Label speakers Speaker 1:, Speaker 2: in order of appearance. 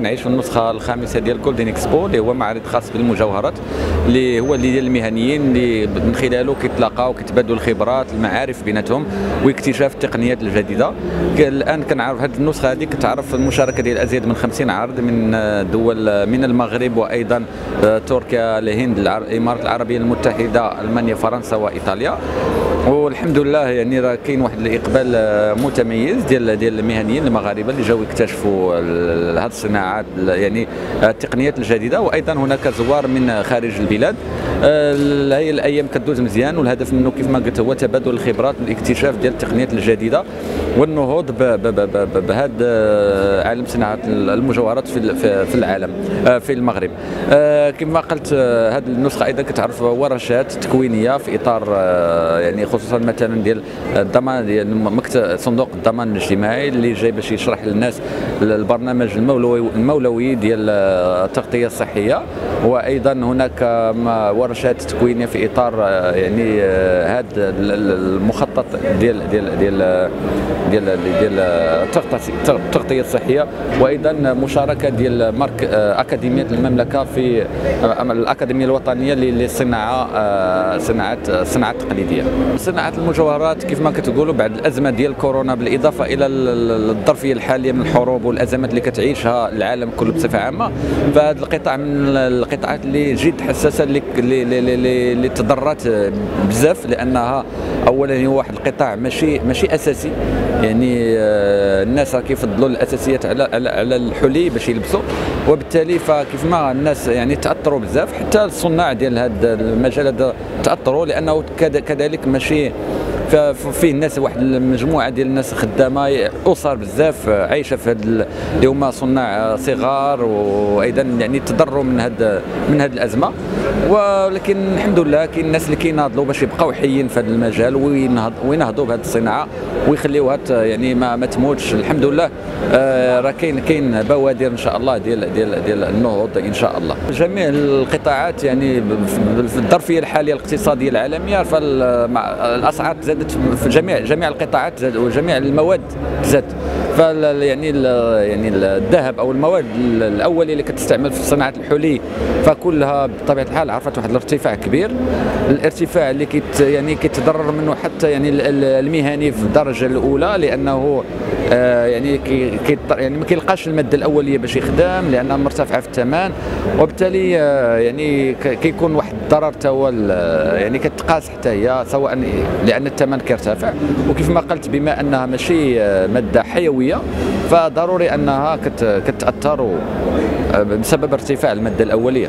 Speaker 1: كنعيش في النسخة الخامسة ديال Golden Expo اللي هو معرض خاص بالمجوهرات اللي هو اللي ديال المهنيين اللي من خلاله كيتلاقاو كيتبادلوا الخبرات المعارف بيناتهم واكتشاف التقنيات الجديدة. الآن كنعرف هذه النسخة هذه كتعرف المشاركة ديال أزيد من 50 عارض من دول من المغرب وأيضا تركيا الهند الإمارات العربية المتحدة ألمانيا فرنسا وإيطاليا. والحمد لله يعني راه كاين واحد الإقبال متميز ديال ديال المهنيين المغاربة اللي جاوا يكتشفوا هذه الصناعات يعني التقنيات الجديدة. وأيضا هناك زوار من خارج البلاد. هي الأيام كدوز مزيان والهدف منه كيف ما قلت هو تبادل الخبرات والاكتشاف ديال التقنيات الجديدة والنهوض بهذا عالم صناعه المجوهرات في في العالم في المغرب. كما قلت هذه النسخة أيضا كتعرف ورشات تكوينية في إطار يعني خصوصا مثلا ديال الضمان ديال مكتب صندوق الضمان الاجتماعي اللي جاي باش يشرح للناس البرنامج المولوي المولوي ديال التغطية الصحية. وأيضا هناك ورشات تكوينية في إطار يعني هذا المخطط ديال ديال ديال ديال ديال التغطية الصحية. وأيضا مشاركة ديال مارك أكاديمية المملكة في الأكاديمية الوطنية للصناعه صناعة الصناعه التقليديه صناعة المجوهرات كيف ما كتقولوا بعد الأزمة ديال كورونا بالإضافة إلى الظرفية الحالية من الحروب والأزمات اللي كتعيشها العالم كله بصفة عامة فهذا القطاع من القطاعات اللي جد حساسة اللي اللي, تضررت بزاف لأنها اولا هو واحد القطاع ماشي ماشي أساسي. يعني الناس كيفضلوا الأساسيات على على الحلي باش يلبسوا. وبالتالي فكيف ما الناس يعني تأثروا بزاف حتى الصناع ديال هذا المجال هذا تأثروا لأنه كذلك ماشي ففيه الناس واحد المجموعة ديال الناس خدامة أسر بزاف عايشة في هذا اللي هما صناع صغار وأيضا يعني تضروا من هذا من هذه الأزمة. ولكن الحمد لله كاين الناس اللي كيناضلوا باش يبقاو حيين في هذا المجال وينهضوا بهذه الصناعة ويخليوها يعني ما, ما تموتش. الحمد لله آه راه كاين كاين بوادر إن شاء الله ديال ديال ديال النهوض إن شاء الله. جميع القطاعات يعني في الظرفية الحالية الاقتصادية العالمية فالاسعار زادت في جميع جميع القطاعات وجميع المواد زاد. يعني يعني الذهب أو المواد الاوليه اللي كتستعمل في صناعة الحلي فكلها بطبيعة الحال عرفت واحد الارتفاع كبير. الارتفاع اللي كيت يعني كيتضرر منه حتى يعني المهني في الدرجة الأولى لأنه آه يعني كي يعني ما كيلقاش المادة الأولية باش يخدم لأنها مرتفعة في الثمن. وبالتالي آه يعني كيكون واحد الضرر تا هو يعني كتقاس حتى هي سواء لأن الثمن كيرتفع وكيف ما قلت بما أنها ماشي مادة حيوية فضروري أنها كتأثر بسبب ارتفاع المادة الأولية.